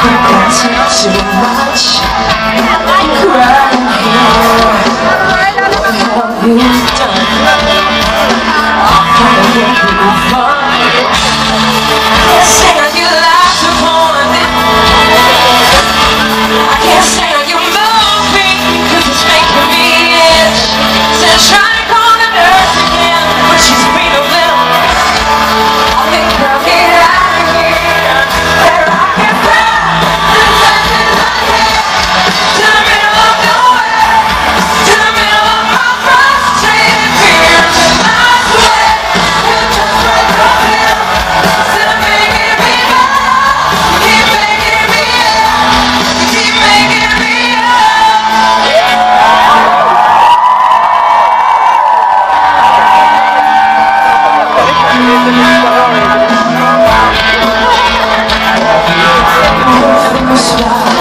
too much I cry What have you done? I can't move Stop.